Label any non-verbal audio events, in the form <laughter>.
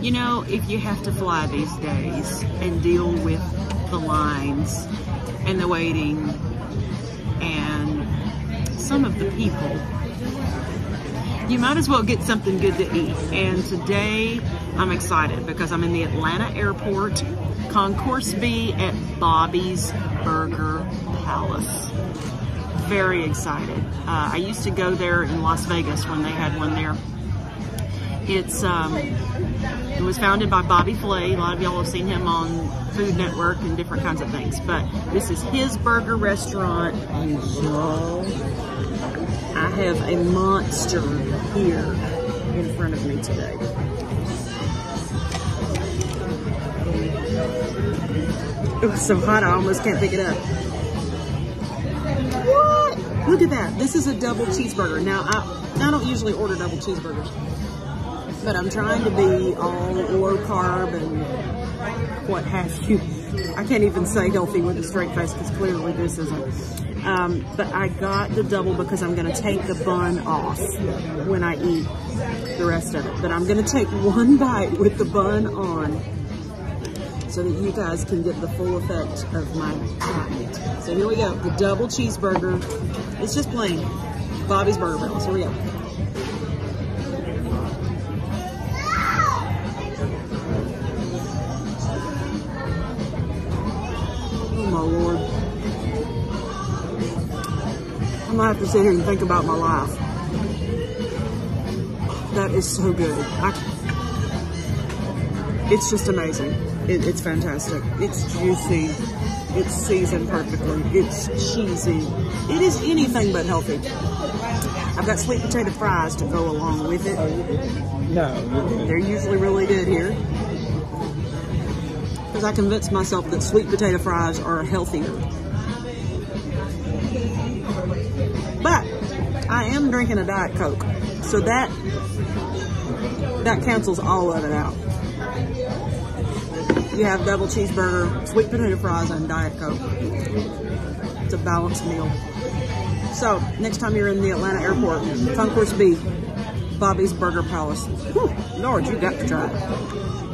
You know, if you have to fly these days and deal with the lines and the waiting and some of the people, you might as well get something good to eat. And today I'm excited because I'm in the Atlanta airport, Concourse B at Bobby's Burger Palace. Very excited. Uh, I used to go there in Las Vegas when they had one there. It's um, it was founded by Bobby Flay. A lot of y'all have seen him on Food Network and different kinds of things. But this is his burger restaurant. And y'all, I have a monster here in front of me today. It was so hot I almost can't pick it up. What? Look at that. This is a double cheeseburger. Now, I, I don't usually order double cheeseburgers but I'm trying to be all low carb and what have you. I can't even say healthy with a straight face because clearly this isn't. Um, but I got the double because I'm going to take the bun off when I eat the rest of it. But I'm going to take one <laughs> bite with the bun on so that you guys can get the full effect of my bite. So here we go. The double cheeseburger. It's just plain Bobby's Burger Bells. Here we go. My lord. I'm gonna have to sit here and think about my life. That is so good. I, it's just amazing. It, it's fantastic. It's juicy. It's seasoned perfectly. It's cheesy. It is anything but healthy. I've got sweet potato fries to go along with it. No. They're usually really good here because I convinced myself that sweet potato fries are healthier. But I am drinking a Diet Coke, so that that cancels all of it out. You have double cheeseburger, sweet potato fries, and Diet Coke. It's a balanced meal. So, next time you're in the Atlanta airport, Concourse B, Bobby's Burger Palace. Whew, Lord, you got to try it.